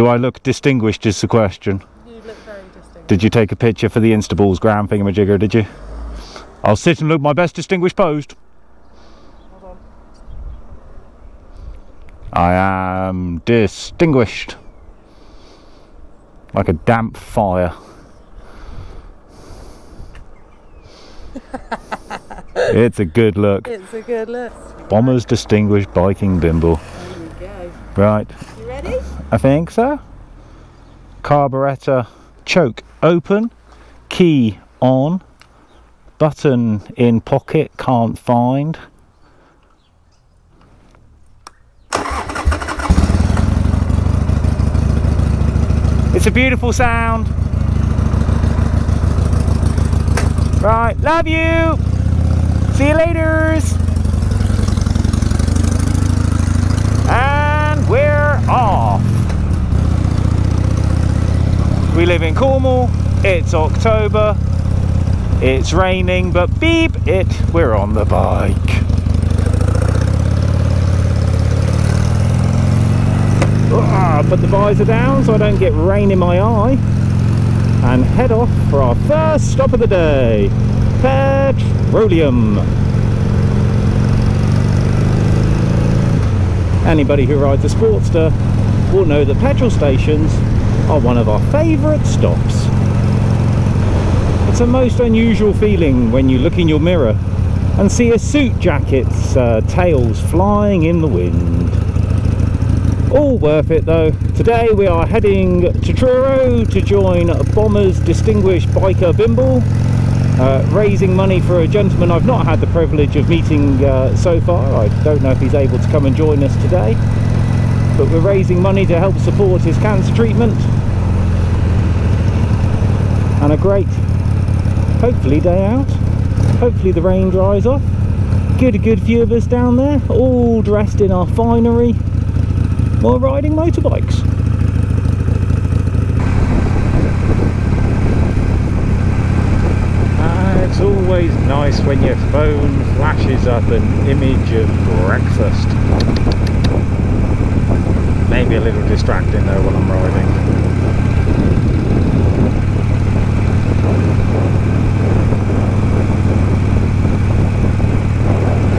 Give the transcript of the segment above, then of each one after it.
Do I look distinguished is the question. You look very distinct. Did you take a picture for the Instaballs gram thingamajigger, did you? I'll sit and look my best distinguished posed. Hold on. I am distinguished. Like a damp fire. it's a good look. It's a good look. Bomber's distinguished biking bimble. There we go. Right, You ready? I think so. Carburettor choke open, key on, button in pocket, can't find. It's a beautiful sound. Right, love you. See you later. And we're off. We live in Cornwall. It's October. It's raining, but beep it, we're on the bike. Ah, put the visor down so I don't get rain in my eye. And head off for our first stop of the day. Petroleum. Anybody who rides a Sportster will know that petrol stations are one of our favourite stops. It's a most unusual feeling when you look in your mirror and see a suit jacket's uh, tails flying in the wind. All worth it though. Today we are heading to Truro to join Bomber's Distinguished Biker Bimble, uh, raising money for a gentleman I've not had the privilege of meeting uh, so far. I don't know if he's able to come and join us today, but we're raising money to help support his cancer treatment. And a great, hopefully, day out. Hopefully the rain dries off. Good, a good few of us down there, all dressed in our finery while riding motorbikes. It's always nice when your phone flashes up an image of breakfast. Maybe a little distracting though while I'm riding.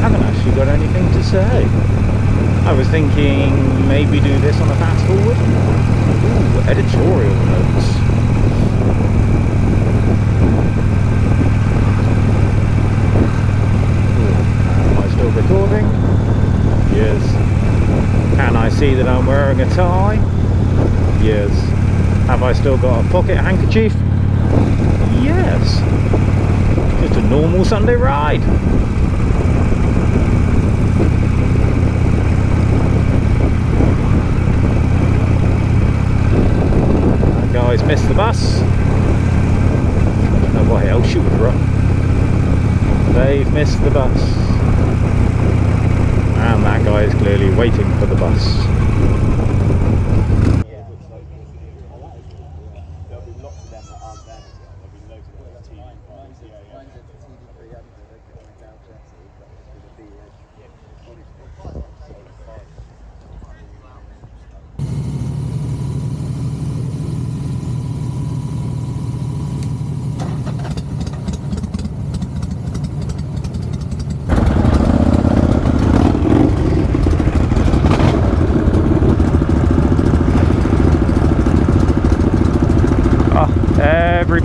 haven't actually got anything to say. I was thinking maybe do this on a fast forward. Ooh, editorial notes. Ooh, Am I still recording? Yes. Can I see that I'm wearing a tie? Yes. Have I still got a pocket handkerchief? Yes. Just a normal Sunday ride. guys missed the bus. Don't know what else you would run. They've missed the bus. And that guy is clearly waiting for the bus. Oh,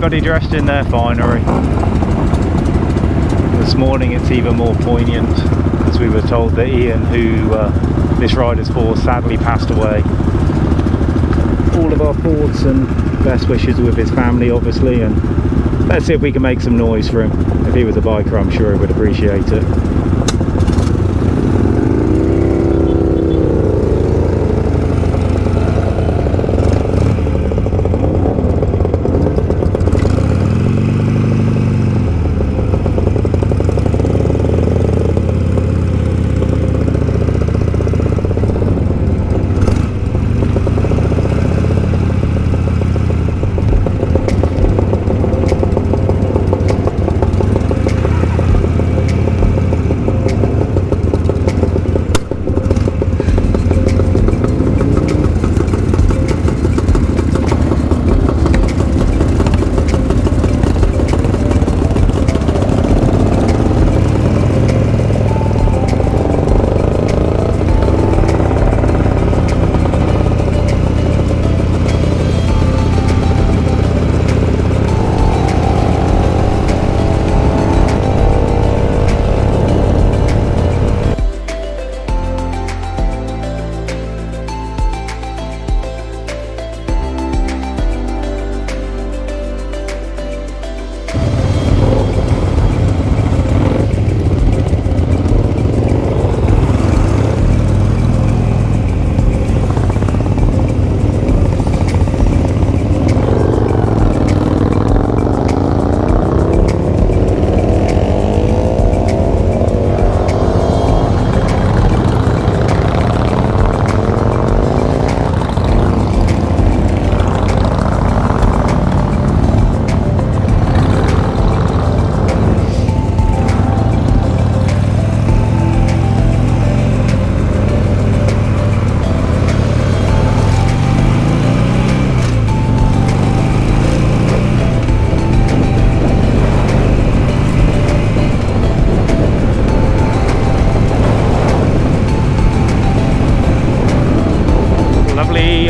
everybody dressed in their finery. This morning it's even more poignant as we were told that Ian, who uh, this rider's for, sadly passed away. All of our thoughts and best wishes with his family, obviously, and let's see if we can make some noise for him. If he was a biker, I'm sure he would appreciate it.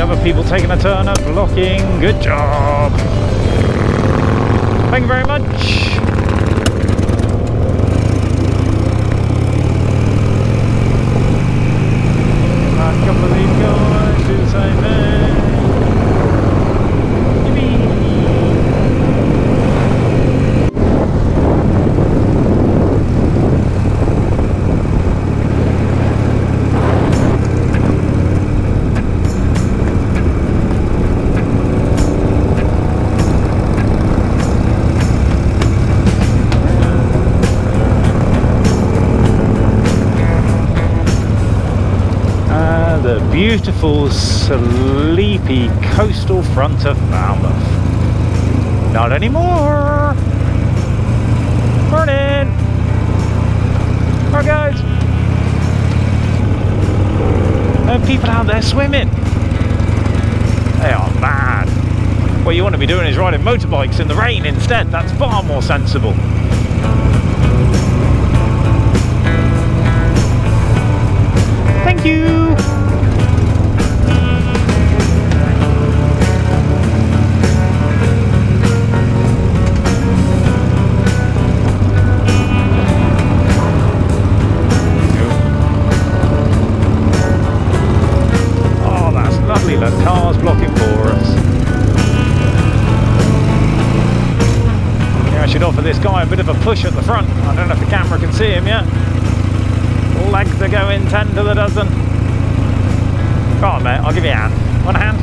Other people taking a turn at blocking. Good job. Thank you very much. Beautiful, sleepy coastal front of Falmouth. Not anymore. Morning. Alright, guys. Are people out there swimming. They are mad. What you want to be doing is riding motorbikes in the rain instead. That's far more sensible. Thank you. The car's blocking for us. Yeah, I should offer this guy a bit of a push at the front. I don't know if the camera can see him yet. Legs are going 10 to the dozen. Come on, mate, I'll give you a hand. One hand.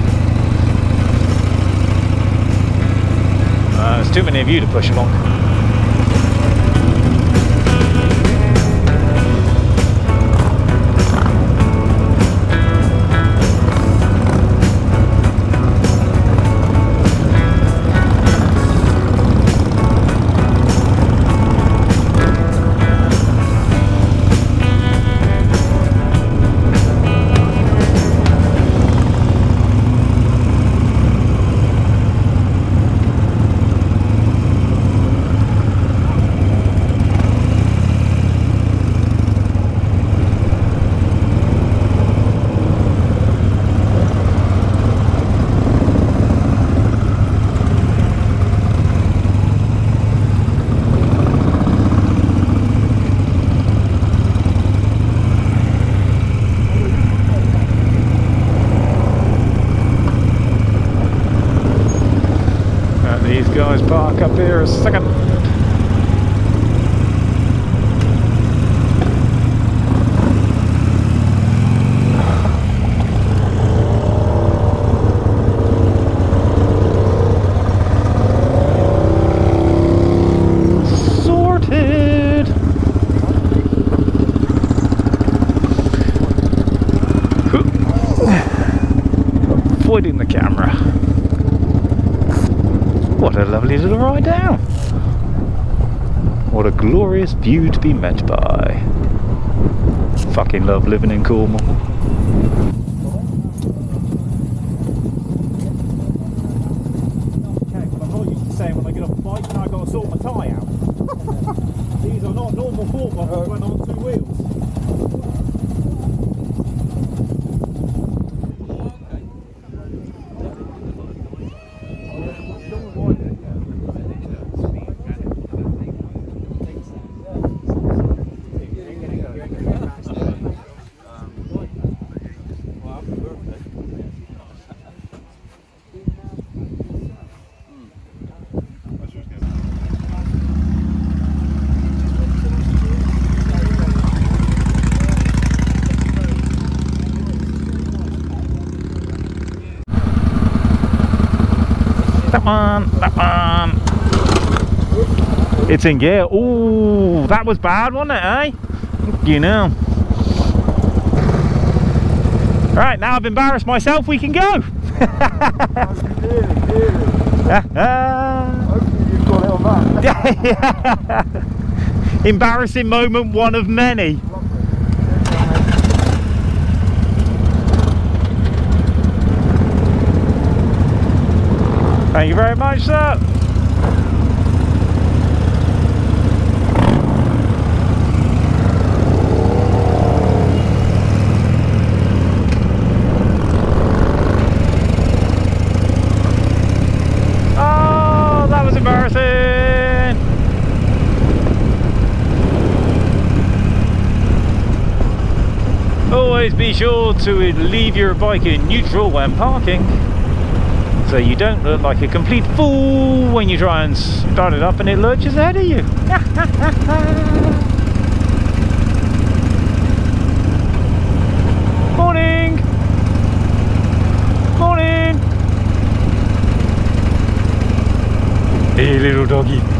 Uh, there's too many of you to push along. Up here second. Sorted. Avoiding the camera. What a lovely ride down. What a glorious view to be met by. Fucking love living in Cornwall. Okay, but I'm not used to saying when I get off the bike and I got to sort my tyre out. These are not normal four boxes when on two wheels. That one, that one. In gear. Ooh, that was bad, wasn't it, eh? You know. Right, now I've embarrassed myself, we can go. Embarrassing moment, one of many. Thank you very much, sir. Always be sure to leave your bike in neutral when parking so you don't look like a complete fool when you try and start it up and it lurches ahead of you. Morning! Morning! Hey little doggy.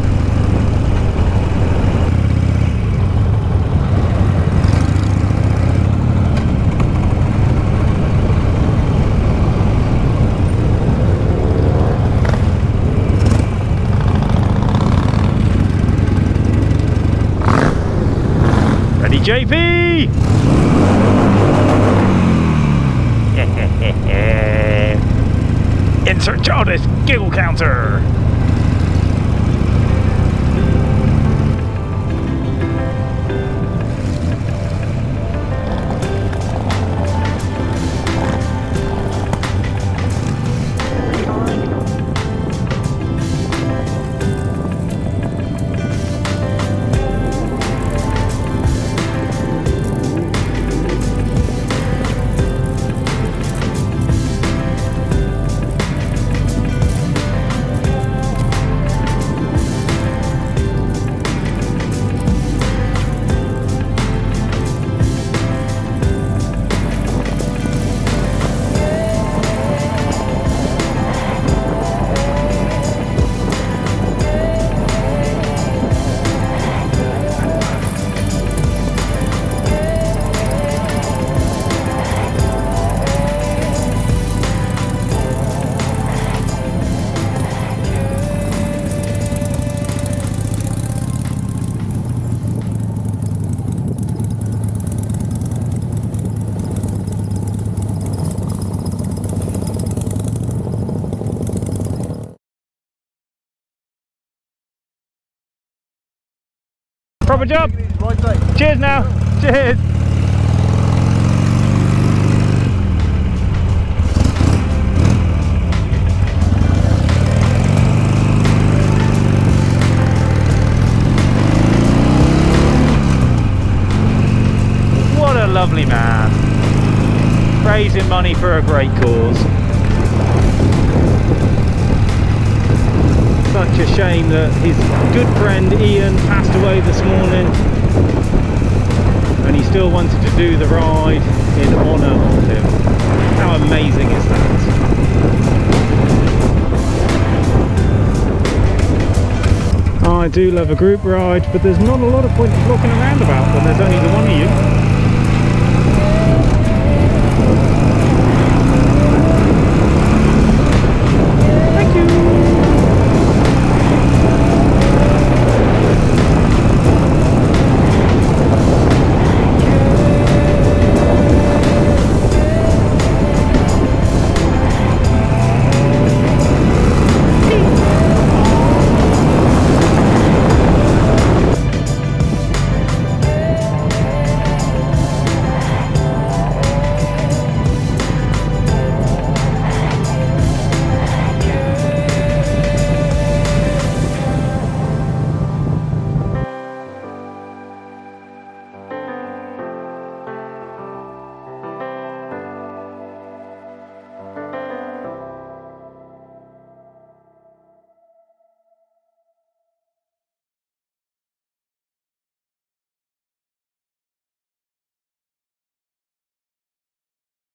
JP? Insert Jardis giggle counter. Proper job. Right. Cheers now. Cheers. What a lovely man. Raising money for a great cause. Such a shame that his good friend Ian passed away this morning and he still wanted to do the ride in honour of him. How amazing is that? I do love a group ride, but there's not a lot of point looking around about when there's only the one of you.